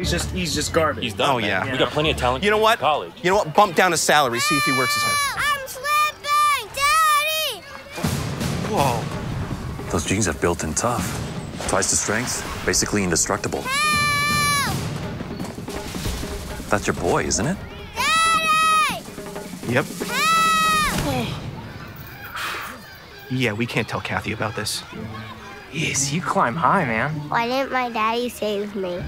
He's just he's just garbage. He's done. Oh, yeah. We got plenty of talent. You know what? College. You know what? Bump down his salary, see if he works his hard. Oh, I'm slipping! Daddy! Whoa. Those jeans are built in tough. Twice the strength, basically indestructible. Help! That's your boy, isn't it? Daddy! Yep. Help! Yeah, we can't tell Kathy about this. Yes, you climb high, man. Why didn't my daddy save me?